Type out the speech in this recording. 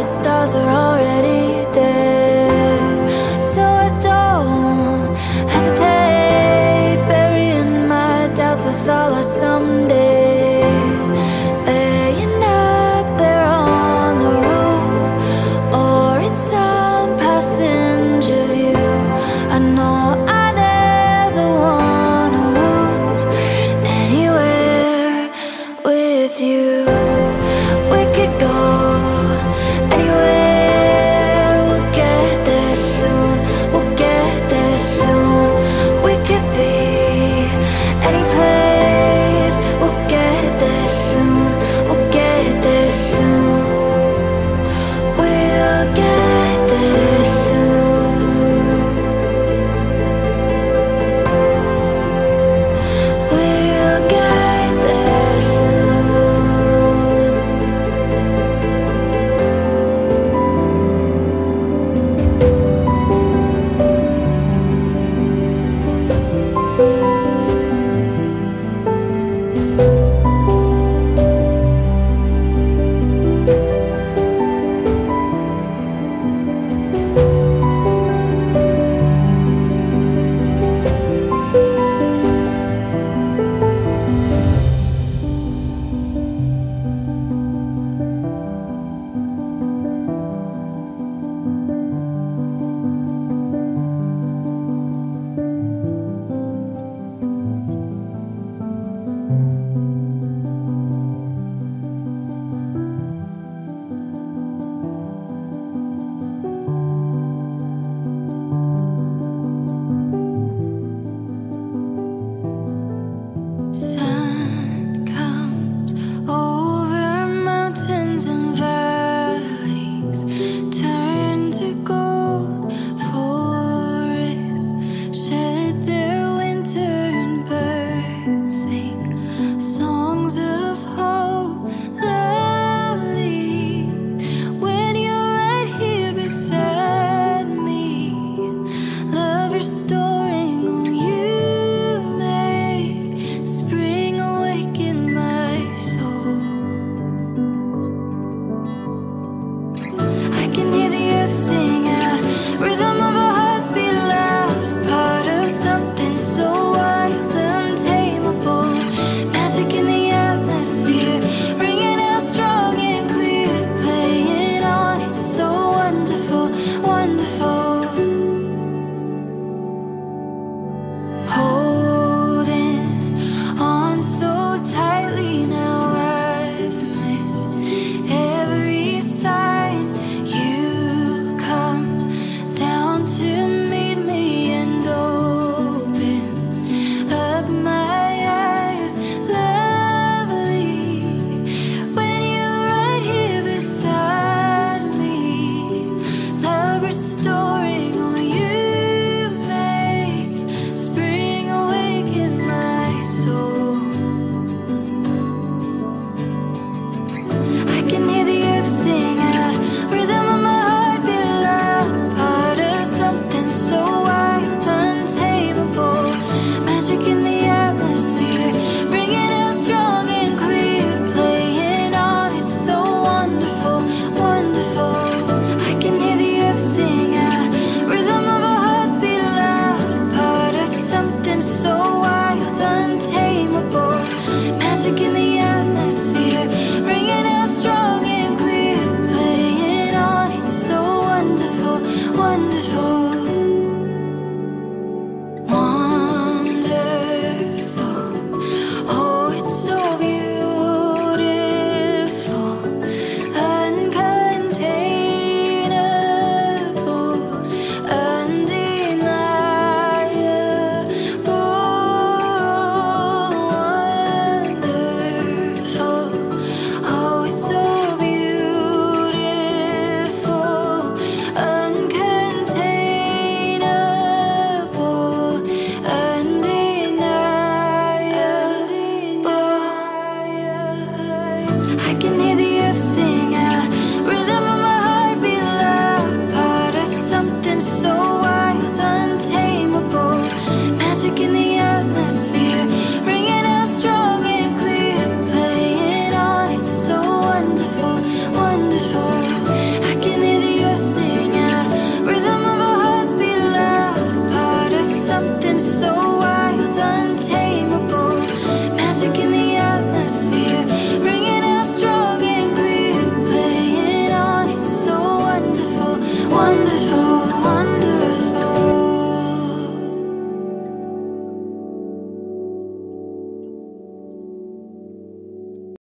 the stars are all